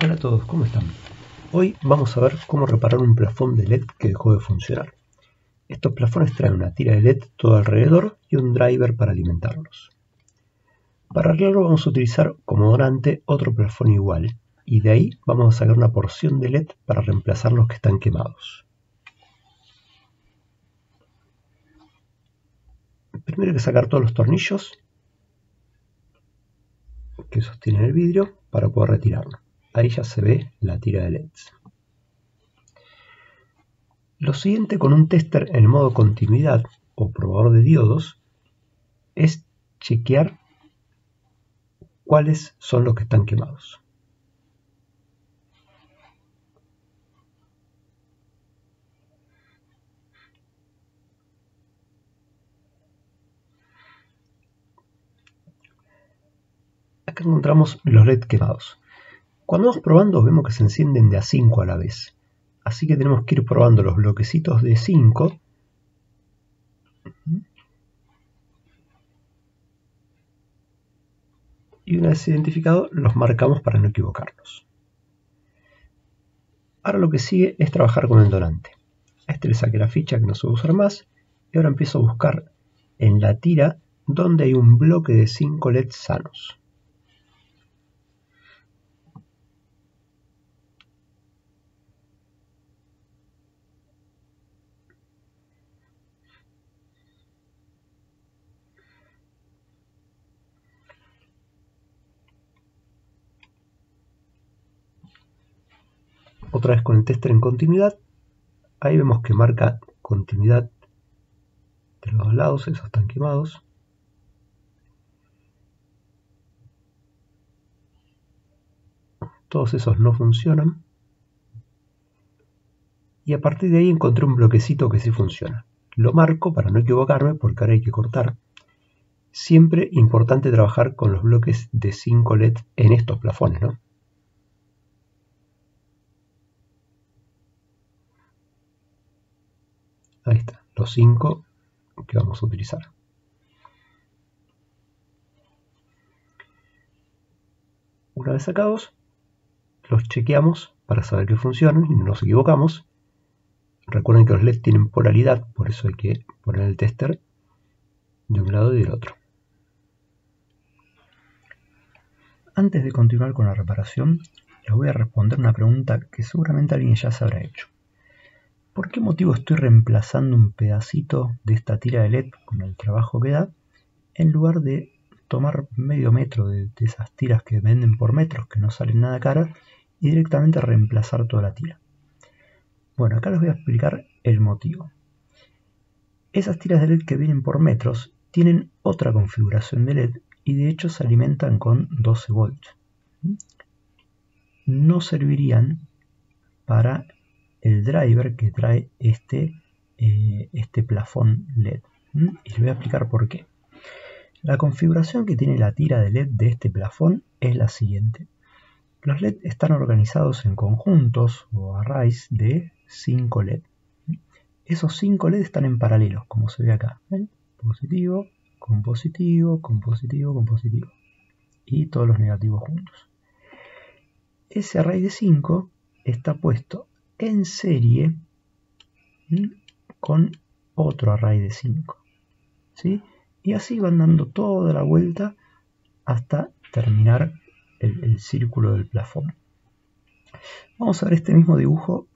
Hola a todos, ¿cómo están? Hoy vamos a ver cómo reparar un plafón de LED que dejó de funcionar. Estos plafones traen una tira de LED todo alrededor y un driver para alimentarlos. Para arreglarlo vamos a utilizar como donante otro plafón igual y de ahí vamos a sacar una porción de LED para reemplazar los que están quemados. Primero hay que sacar todos los tornillos que sostienen el vidrio para poder retirarlo. Ahí ya se ve la tira de LEDs. Lo siguiente con un tester en modo continuidad o probador de diodos es chequear cuáles son los que están quemados. Acá encontramos los LED quemados. Cuando vamos probando vemos que se encienden de a 5 a la vez. Así que tenemos que ir probando los bloquecitos de 5. Y una vez identificado los marcamos para no equivocarnos. Ahora lo que sigue es trabajar con el donante. A este le saqué la ficha que no se va a usar más. Y ahora empiezo a buscar en la tira donde hay un bloque de 5 LEDs sanos. Otra vez con el tester en continuidad. Ahí vemos que marca continuidad de los dos lados, esos están quemados. Todos esos no funcionan. Y a partir de ahí encontré un bloquecito que sí funciona. Lo marco para no equivocarme porque ahora hay que cortar. Siempre importante trabajar con los bloques de 5 LED en estos plafones ¿no? Ahí está, los 5 que vamos a utilizar. Una vez sacados, los chequeamos para saber que funcionan y no nos equivocamos. Recuerden que los LED tienen polaridad, por eso hay que poner el tester de un lado y del otro. Antes de continuar con la reparación, les voy a responder una pregunta que seguramente alguien ya se habrá hecho. ¿Por qué motivo estoy reemplazando un pedacito de esta tira de LED con el trabajo que da en lugar de tomar medio metro de, esas tiras que venden por metros que no salen nada caras y directamente reemplazar toda la tira? Bueno, acá les voy a explicar el motivo. Esas tiras de LED que vienen por metros tienen otra configuración de LED y de hecho se alimentan con 12 volts. No servirían para el driver que trae este, eh, este plafón LED. Y les voy a explicar por qué. La configuración que tiene la tira de LED de este plafón es la siguiente. Los LED están organizados en conjuntos o arrays de 5 LED. Esos 5 LED están en paralelo, como se ve acá. Positivo, con positivo, con positivo, con positivo. Y todos los negativos juntos. Ese array de 5 está puesto en serie con otro array de 5. ¿sí? Y así van dando toda la vuelta hasta terminar el, círculo del plafón. Vamos a ver este mismo dibujo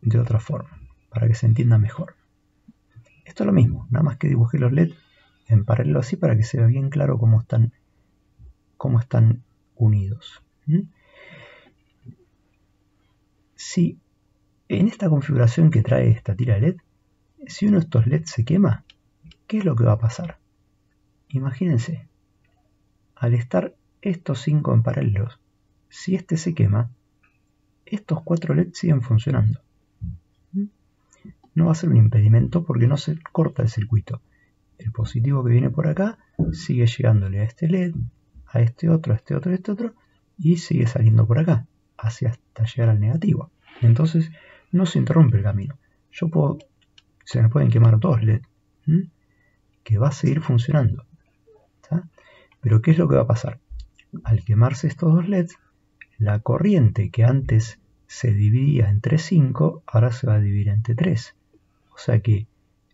de otra forma, para que se entienda mejor. Esto es lo mismo, nada más que dibujé los LED en paralelo así para que se vea bien claro cómo están, cómo están unidos. Si en esta configuración que trae esta tira LED, si uno de estos LED se quema, ¿qué es lo que va a pasar? Imagínense, al estar estos 5 en paralelos, si este se quema, estos 4 LED siguen funcionando. No va a ser un impedimento porque no se corta el circuito. El positivo que viene por acá sigue llegándole a este LED, a este otro, a este otro, a este otro, y sigue saliendo por acá, hacia hasta llegar al negativo. Entonces, no se interrumpe el camino. Yo puedo, se me pueden quemar dos LED, que va a seguir funcionando. Pero ¿qué es lo que va a pasar? Al quemarse estos dos LEDs, la corriente que antes se dividía entre 5, ahora se va a dividir entre 3. O sea que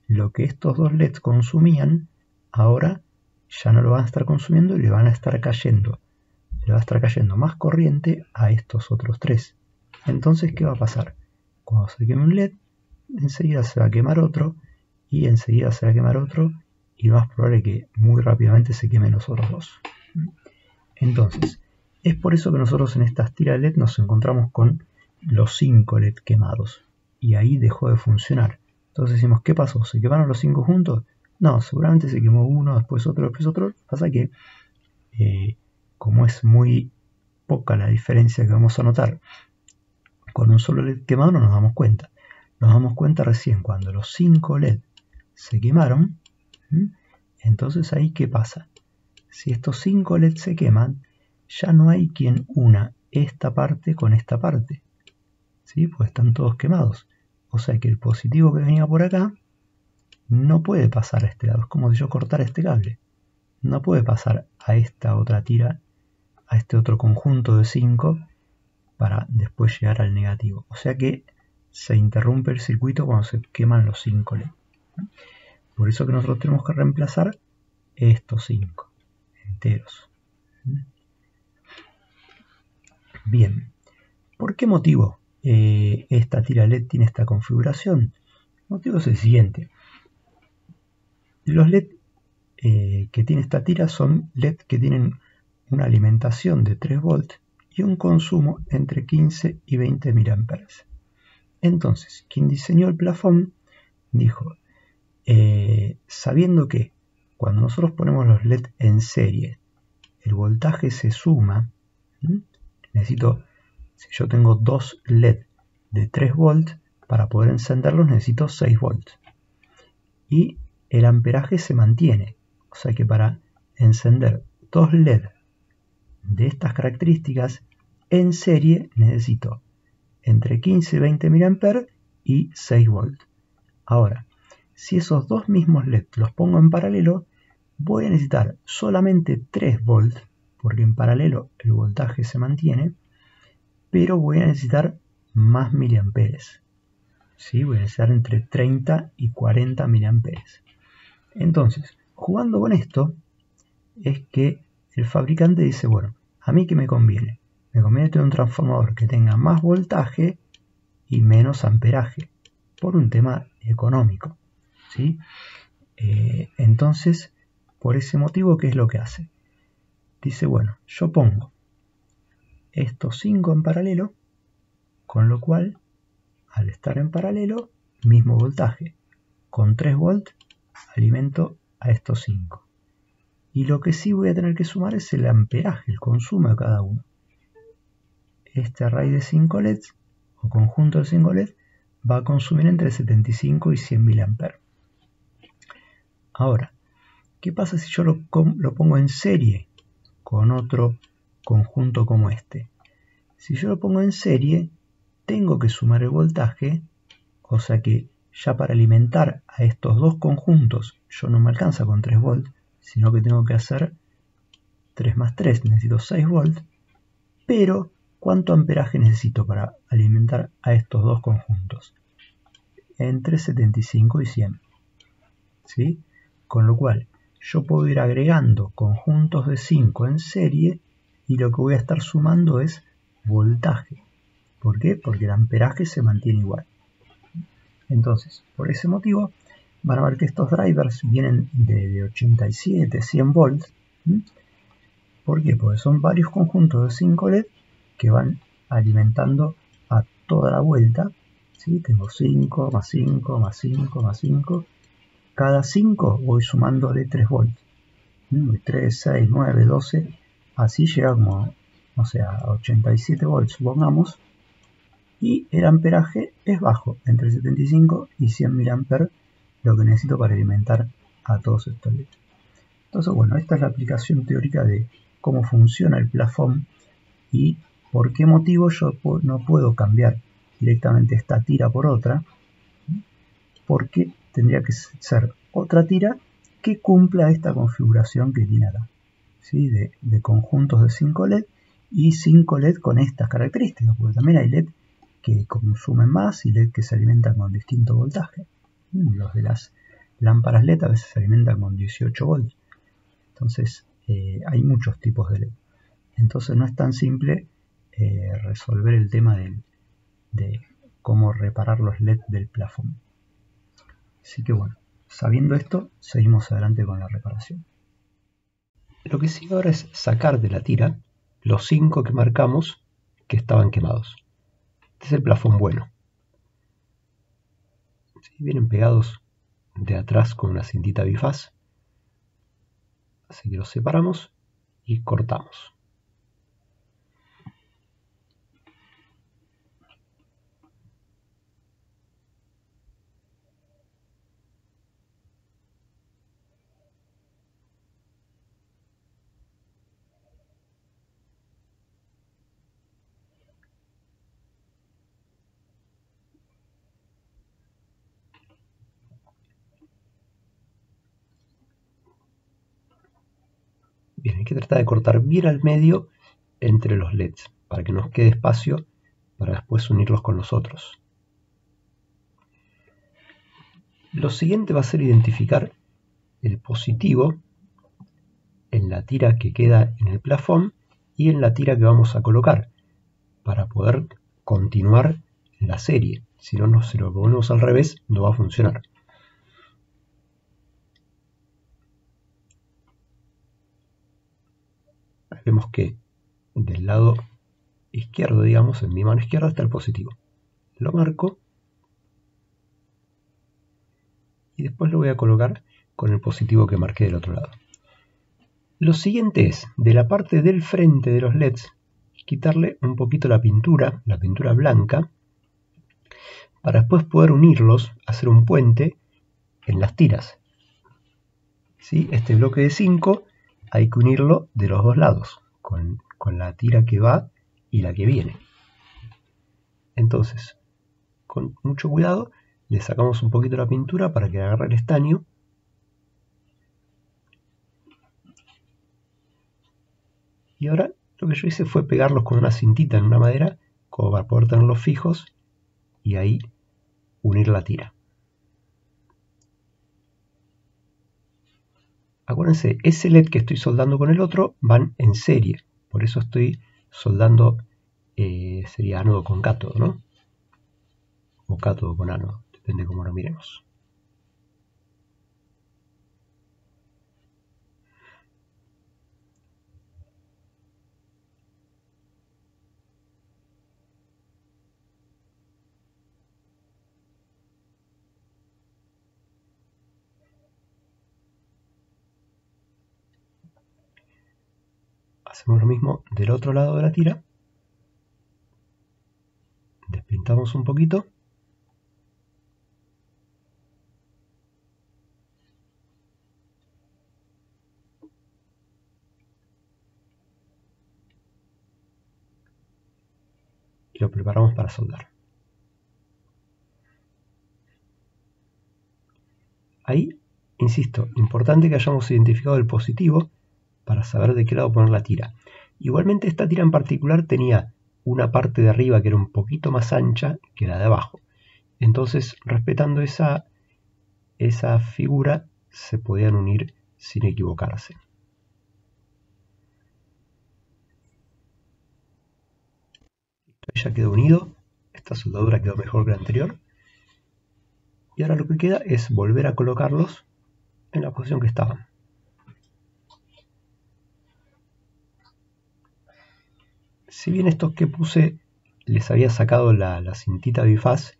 lo que estos dos LEDs consumían, ahora ya no lo van a estar consumiendo y le van a estar cayendo. Le va a estar cayendo más corriente a estos otros tres. Entonces, ¿qué va a pasar? Cuando se queme un LED, enseguida se va a quemar otro y enseguida se va a quemar otro y más probable que muy rápidamente se quemen los otros dos. Entonces, es por eso que nosotros en estas tiras LED nos encontramos con los 5 LED quemados y ahí dejó de funcionar. Entonces decimos, ¿qué pasó? ¿Se quemaron los 5 juntos? No, seguramente se quemó uno, después otro, después otro. Pasa que, eh, como es muy poca la diferencia que vamos a notar con un solo LED quemado, no nos damos cuenta. Nos damos cuenta recién cuando los 5 LED se quemaron. Entonces ahí, ¿qué pasa? Si estos 5 LED se queman, ya no hay quien una esta parte con esta parte. ¿Sí? Pues están todos quemados. O sea que el positivo que venía por acá no puede pasar a este lado. Es como si yo cortara este cable. No puede pasar a esta otra tira, a este otro conjunto de 5 para después llegar al negativo. O sea que se interrumpe el circuito cuando se queman los 5 LED. Por eso que nosotros tenemos que reemplazar estos 5 enteros. Bien, ¿por qué motivo eh, esta tira LED tiene esta configuración? El motivo es el siguiente. Los LED eh, que tiene esta tira son LED que tienen una alimentación de 3 volts y un consumo entre 15 y 20 mA. Entonces, quien diseñó el plafón dijo, eh, sabiendo que cuando nosotros ponemos los LED en serie, el voltaje se suma, necesito, si yo tengo dos LED de 3 volts, para poder encenderlos necesito 6 volts. Y el amperaje se mantiene. O sea que para encender dos LED de estas características en serie necesito entre 15 y 20 mA y 6 volts. Ahora, si esos dos mismos LED los pongo en paralelo, voy a necesitar solamente 3 volts, porque en paralelo el voltaje se mantiene, pero voy a necesitar más miliamperes. ¿Sí? Voy a necesitar entre 30 y 40 miliamperes. Entonces, jugando con esto, es que el fabricante dice, bueno, a mí que me conviene. Me conviene tener un transformador que tenga más voltaje y menos amperaje, por un tema económico. ¿sí? Eh, entonces, por ese motivo, ¿qué es lo que hace? Dice, bueno, yo pongo estos 5 en paralelo, con lo cual, al estar en paralelo, mismo voltaje, con 3 volts, alimento a estos 5. Y lo que sí voy a tener que sumar es el amperaje, el consumo de cada uno. Este array de 5 LEDs, o conjunto de 5 LEDs, va a consumir entre 75 y 100 mA. Ahora, ¿qué pasa si yo lo, lo pongo en serie con otro conjunto como este. Si yo lo pongo en serie, tengo que sumar el voltaje, o sea que ya para alimentar a estos dos conjuntos yo no me alcanza con 3 volts, sino que tengo que hacer 3 más 3, necesito 6 volts, pero ¿cuánto amperaje necesito para alimentar a estos dos conjuntos? Entre 75 y 100. ¿Sí? Con lo cual, yo puedo ir agregando conjuntos de 5 en serie y lo que voy a estar sumando es voltaje. ¿Por qué? Porque el amperaje se mantiene igual. Entonces, por ese motivo, van a ver que estos drivers vienen de 87, 100 volts. ¿Por qué? Porque son varios conjuntos de 5 LED que van alimentando a toda la vuelta. ¿sí? Tengo 5, más 5, más 5, más 5 cada 5 voy sumándole 3 volts. 3, 6, 9, 12. Así llega como, a 87 volts, supongamos. Y el amperaje es bajo, entre 75 y 100 mA, lo que necesito para alimentar a todos estos LEDs. Entonces, bueno, esta es la aplicación teórica de cómo funciona el plafón y por qué motivo yo no puedo cambiar directamente esta tira por otra, porque tendría que ser otra tira que cumpla esta configuración que tiene acá, ¿sí? de, conjuntos de 5 LED y 5 LED con estas características, porque también hay LED que consumen más y LED que se alimentan con distinto voltaje. Los de las lámparas LED a veces se alimentan con 18 volts. Entonces eh, hay muchos tipos de LED. Entonces no es tan simple eh, resolver el tema de cómo reparar los LED del plafón. Así que bueno, sabiendo esto, seguimos adelante con la reparación. Lo que sigue ahora es sacar de la tira los 5 que marcamos que estaban quemados. Este es el plafón bueno. Vienen pegados de atrás con una cintita bifaz. Así que los separamos y cortamos. Bien, hay que tratar de cortar bien al medio entre los LEDs para que nos quede espacio para después unirlos con los otros. Lo siguiente va a ser identificar el positivo en la tira que queda en el plafón y en la tira que vamos a colocar para poder continuar la serie. Si no, si lo ponemos al revés, no va a funcionar. Vemos que del lado izquierdo, digamos, en mi mano izquierda está el positivo. Lo marco y después lo voy a colocar con el positivo que marqué del otro lado. Lo siguiente es, de la parte del frente de los LEDs, quitarle un poquito la pintura, la pintura blanca, para después poder unirlos, hacer un puente en las tiras. ¿Sí? Este bloque de 5 hay que unirlo de los dos lados, con, la tira que va y la que viene. Entonces, con mucho cuidado, le sacamos un poquito la pintura para que agarre el estaño. Y ahora lo que yo hice fue pegarlos con una cintita en una madera, como para poder tenerlos fijos y ahí unir la tira. Acuérdense, ese LED que estoy soldando con el otro van en serie. Por eso estoy soldando, eh, sería ánodo con cátodo, ¿no? O cátodo con ánodo, depende de cómo lo miremos. Hacemos lo mismo del otro lado de la tira. Despintamos un poquito. Y lo preparamos para soldar. Ahí, insisto, importante que hayamos identificado el positivo para saber de qué lado poner la tira. Igualmente esta tira en particular tenía una parte de arriba que era un poquito más ancha que la de abajo. Entonces, respetando esa, esa figura, se podían unir sin equivocarse. Ya quedó unido, esta soldadura quedó mejor que la anterior. Y ahora lo que queda es volver a colocarlos en la posición que estaban. Si bien estos que puse les había sacado la, cintita bifaz,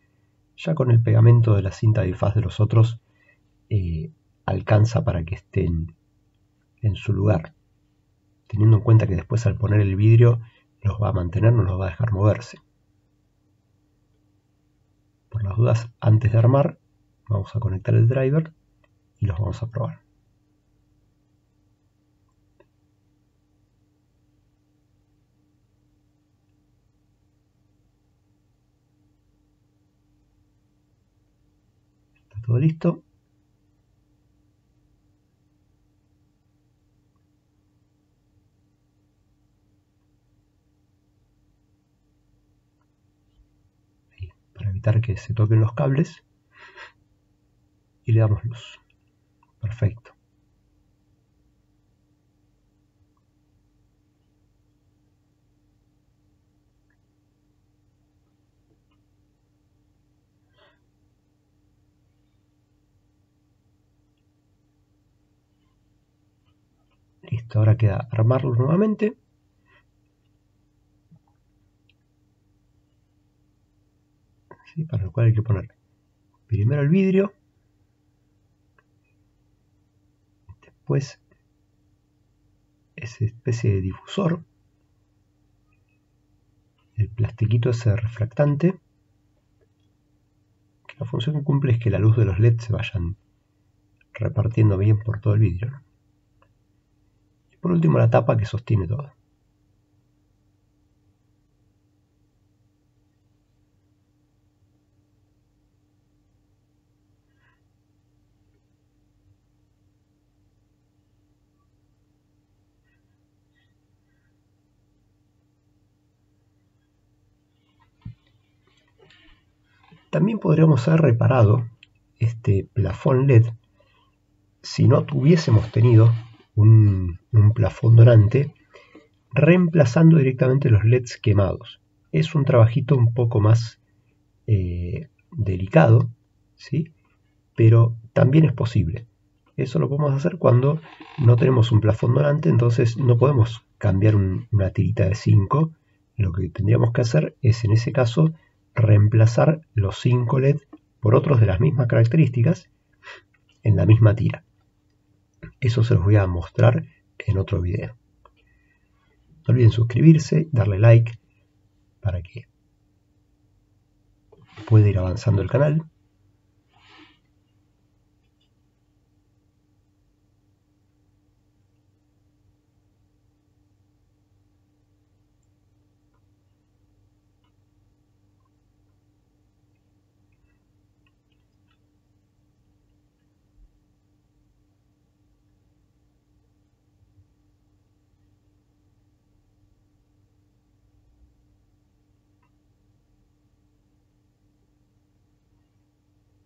ya con el pegamento de la cinta bifaz de los otros eh, alcanza para que estén en su lugar. Teniendo en cuenta que después al poner el vidrio los va a mantener, no los va a dejar moverse. Por las dudas, antes de armar, vamos a conectar el driver y los vamos a probar. Todo listo. Para evitar que se toquen los cables. Y le damos luz. Perfecto. Listo, ahora queda armarlo nuevamente. Para lo cual hay que poner primero el vidrio, después esa especie de difusor, el plastiquito ese refractante, que la función que cumple es que la luz de los LED se vayan repartiendo bien por todo el vidrio. Por último la tapa que sostiene todo. También podríamos haber reparado este plafón LED si no tuviésemos tenido un, plafón donante reemplazando directamente los LEDs quemados. Es un trabajito un poco más eh, delicado, ¿sí? pero también es posible. Eso lo podemos hacer cuando no tenemos un plafón donante, entonces no podemos cambiar una tirita de 5. Lo que tendríamos que hacer es en ese caso reemplazar los 5 LED por otros de las mismas características en la misma tira. Eso se los voy a mostrar en otro video. No olviden suscribirse, darle like para que pueda ir avanzando el canal.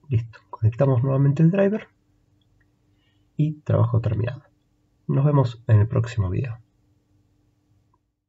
Listo, conectamos nuevamente el driver y trabajo terminado. Nos vemos en el próximo video.